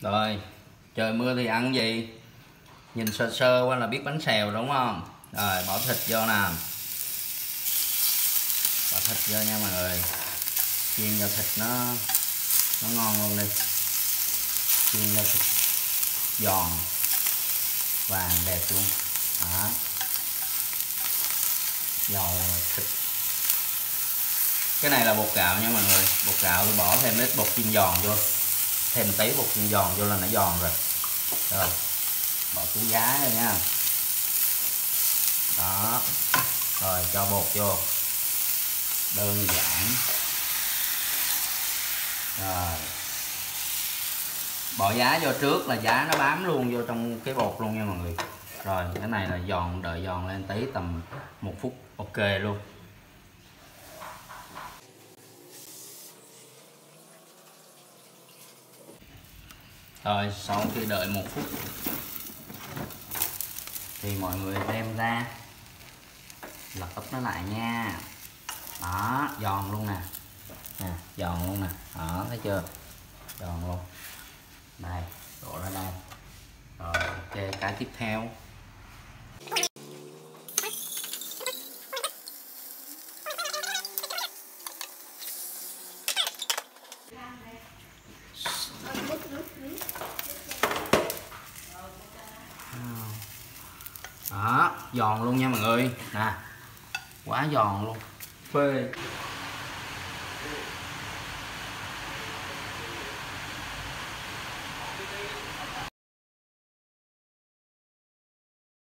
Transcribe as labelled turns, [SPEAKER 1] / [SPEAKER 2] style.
[SPEAKER 1] rồi, trời mưa thì ăn gì? Nhìn sơ sơ qua là biết bánh xèo đúng không? Rồi, bỏ thịt vô nè. Bỏ thịt vô nha mọi người. Chiên vào thịt nó nó ngon luôn đi. Chiên vào thịt giòn, vàng, đẹp luôn. Đó. Dầu thịt. Cái này là bột gạo nha mọi người. Bột gạo, tôi bỏ thêm ít bột chiên giòn vô thêm tí bột giòn vô là nó giòn rồi. Rồi, bỏ túi giá rồi nha. Đó, rồi cho bột vô. Đơn giản. Rồi. Bỏ giá vô trước là giá nó bám luôn vô trong cái bột luôn nha mọi người. Rồi, cái này là giòn, đợi giòn lên tí tầm một phút, ok luôn. Rồi, sau khi đợi một phút thì mọi người đem ra lật úp nó lại nha. Đó, giòn luôn nè. Nè, giòn luôn nè. Đó, thấy chưa? Giòn luôn. Đây, đổ ra đây. Rồi, ok, cái tiếp theo. Đó giòn luôn nha mọi người. Nè quá giòn luôn. Phê.